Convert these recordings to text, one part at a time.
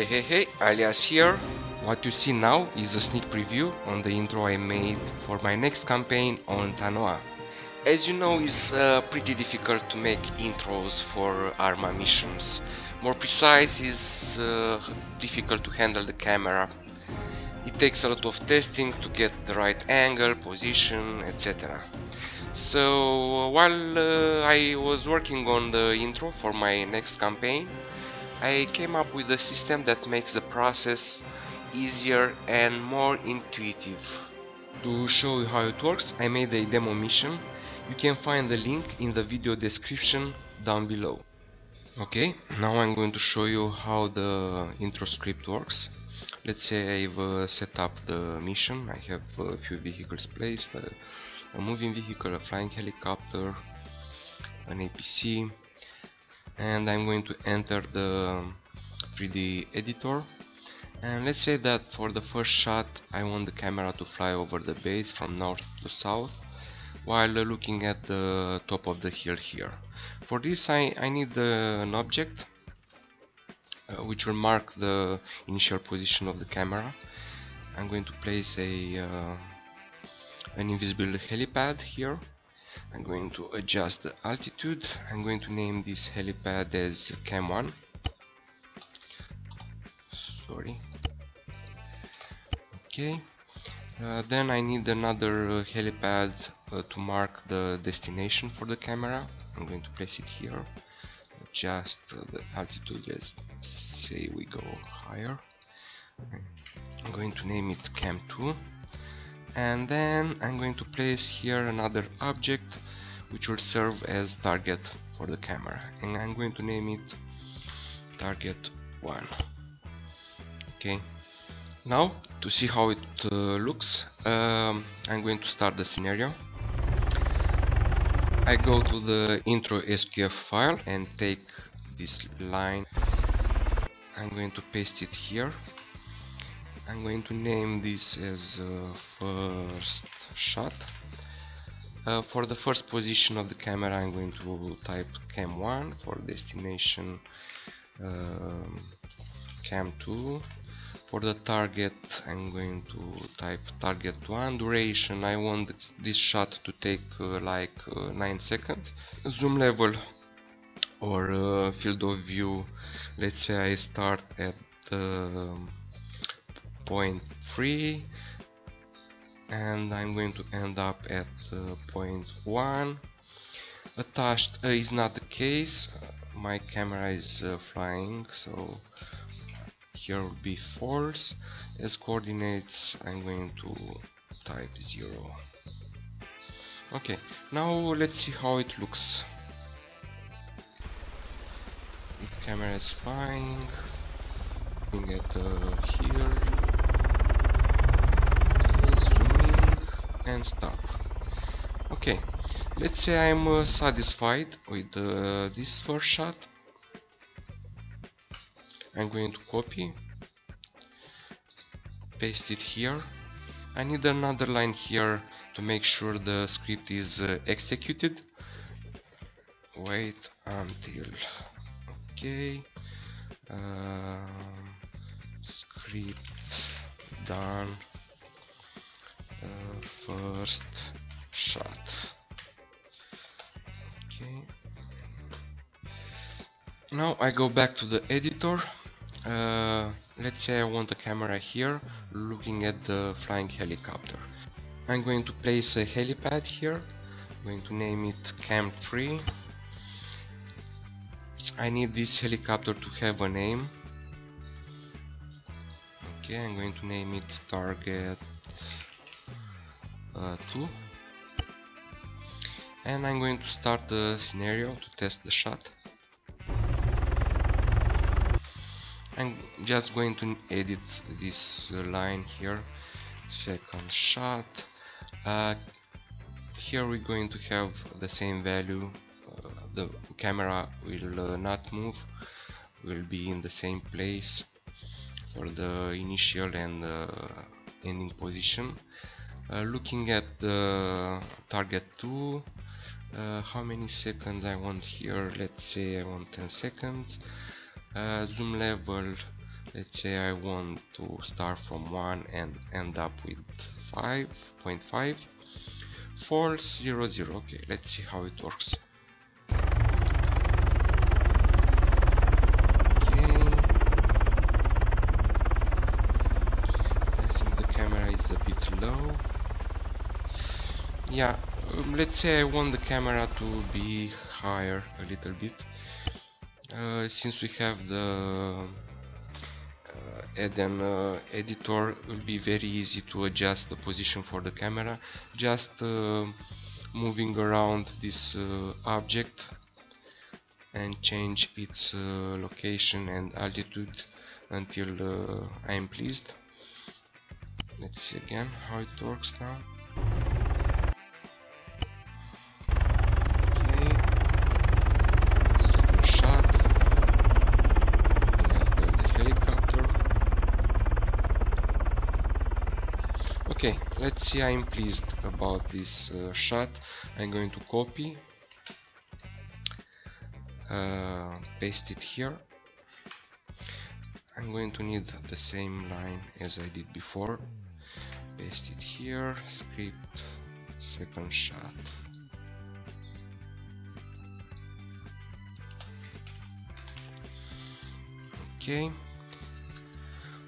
Hey hey hey, Alias here. What you see now is a sneak preview on the intro I made for my next campaign on Tanoa. As you know, it's uh, pretty difficult to make intros for Arma missions. More precise, it's uh, difficult to handle the camera. It takes a lot of testing to get the right angle, position, etc. So while uh, I was working on the intro for my next campaign, I came up with a system that makes the process easier and more intuitive. To show you how it works, I made a demo mission. You can find the link in the video description down below. Okay, now I'm going to show you how the intro script works. Let's say I've uh, set up the mission. I have a few vehicles placed, a, a moving vehicle, a flying helicopter, an APC, and I'm going to enter the 3D editor and let's say that for the first shot I want the camera to fly over the base from north to south while looking at the top of the hill here. For this I, I need uh, an object uh, which will mark the initial position of the camera. I'm going to place a uh, an invisible helipad here I'm going to adjust the altitude. I'm going to name this helipad as cam1 sorry. Okay. Uh, then I need another uh, helipad uh, to mark the destination for the camera. I'm going to place it here. Adjust the altitude let's say we go higher. I'm going to name it cam2 and then I'm going to place here another object which will serve as target for the camera. And I'm going to name it target 1 okay. Now to see how it uh, looks um, I'm going to start the scenario. I go to the intro SQF file and take this line. I'm going to paste it here I'm going to name this as uh, first shot. Uh, for the first position of the camera I'm going to type cam1 for destination um, cam2 for the target I'm going to type target 1 duration I want this shot to take uh, like uh, 9 seconds. Zoom level or uh, field of view. Let's say I start at the 0.3 and I'm going to end up at uh, 0.1 attached uh, is not the case. My camera is uh, flying so here will be false. As coordinates I'm going to type 0 okay now let's see how it looks. The camera is flying looking at uh, here and stop okay let's say I'm uh, satisfied with uh, this first shot. I'm going to copy paste it here. I need another line here to make sure the script is uh, executed. Wait until okay um, script done. uh, first shot. Okay. Now I go back to the editor. Uh, let's say I want a camera here looking at the flying helicopter. I'm going to place a helipad here. I'm going to name it cam3 I need this helicopter to have a name. Okay I'm going to name it target 2 and I'm going to start the scenario to test the shot. I'm just going to edit this uh, line here. Second shot. Uh, here we're going to have the same value. Uh, the camera will uh, not move. Will be in the same place for the initial and ending position. uh, looking at the target 2 uh, how many seconds I want here? Let's say I want 10 seconds. Uh, zoom level let's say I want to start from 1 and end up with 5.5 false 0 0 okay let's see how it works yeah um, let's say I want the camera to be higher a little bit. Uh, since we have the uh, uh, editor it will be very easy to adjust the position for the camera. Just uh, moving around this uh, object and change its uh, location and altitude until I am pleased. Let's see again how it works now okay let's see I'm pleased about this uh, shot. I'm going to copy uh, paste it here. I'm going to need the same line as I did before. Paste it here script second shot. Okay.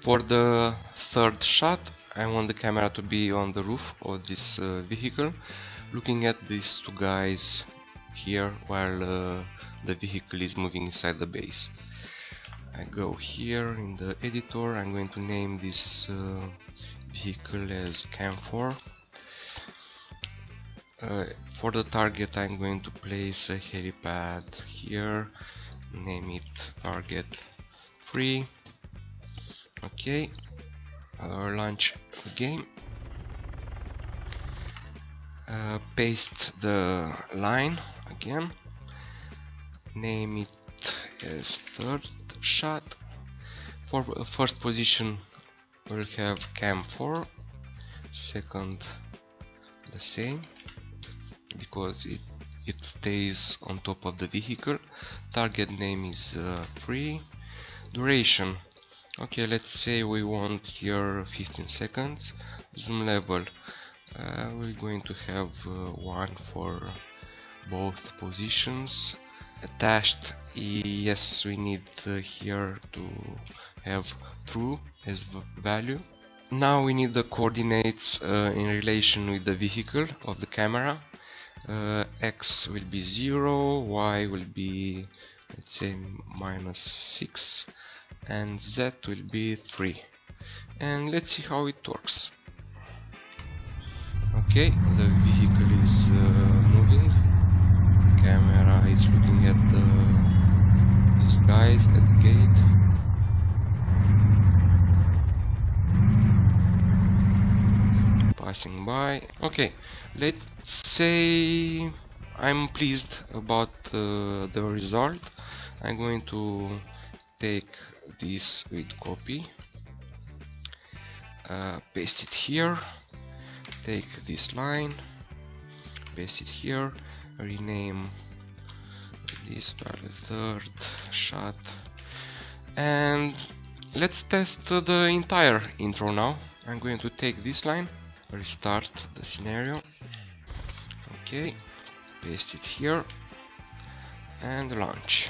For the third shot I want the camera to be on the roof of this uh, vehicle. Looking at these two guys here while uh, the vehicle is moving inside the base. I go here in the editor. I'm going to name this uh, vehicle as cam4 uh, for the target I'm going to place a helipad here. Name it target 3 okay uh, launch the game uh, paste the line again. Name it as third shot. For first position we'll have cam 4 second the same because it it stays on top of the vehicle. Target name is uh, 3 duration okay let's say we want here 15 seconds zoom level. Uh, we're going to have uh, one for both positions. Attached yes we need uh, here to have true as value. Now we need the coordinates uh, in relation with the vehicle of the camera. Uh, x will be 0 y will be let's say minus 6 and z will be 3 and let's see how it works. Okay the vehicle is uh, moving. Camera is looking at the guys at the gate. Passing by. Okay let's say I'm pleased about uh, the result. I'm going to take this with copy. Uh, paste it here. Take this line paste it here rename this by the third shot. And let's test the entire intro now. I'm going to take this line restart the scenario. Okay paste it here and launch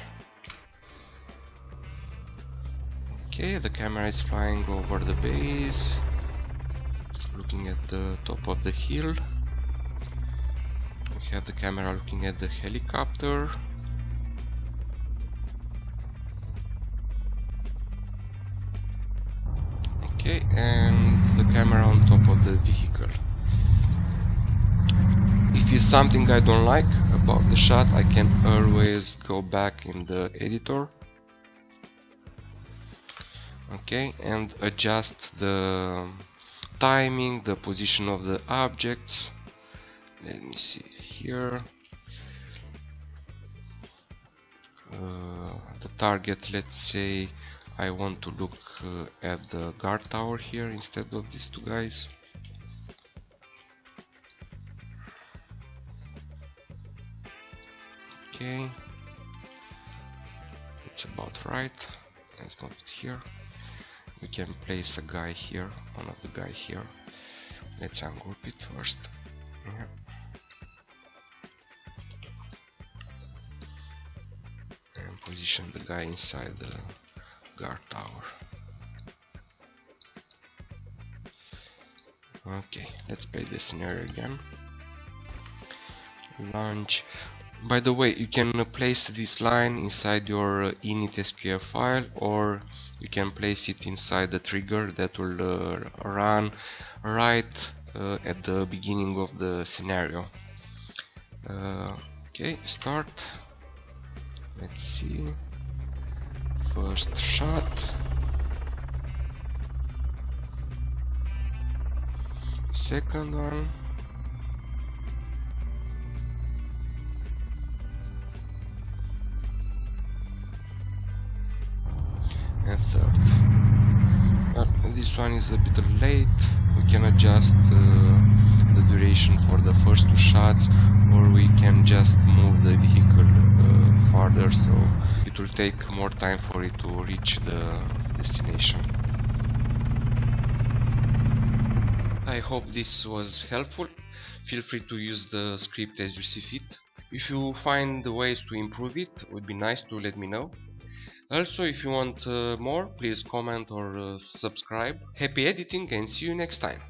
Okay, the camera is flying over the base, looking at the top of the hill. We have the camera looking at the helicopter. Okay, and the camera on top of the vehicle. If it's something I don't like about the shot, I can always go back in the editor okay and adjust the timing the position of the objects. Let me see here. Uh, the target let's say I want to look uh, at the guard tower here instead of these two guys. Okay. It's about right. Let's move it here we can place a guy here one of the guy here. Let's ungroup it first. Yeah. and position the guy inside the guard tower. Okay let's play the scenario again. Launch by the way you can place this line inside your uh, file or you can place it inside the trigger that will uh, run right uh, at the beginning of the scenario. Uh, okay start. Let's see. First shot. Second one one is a bit late we can adjust uh, the duration for the first two shots or we can just move the vehicle uh, farther so it will take more time for it to reach the destination I hope this was helpful. Feel free to use the script as you see fit. If you find ways to improve it, would be nice to let me know. Also, if you want uh, more, please comment or uh, subscribe. Happy editing and see you next time.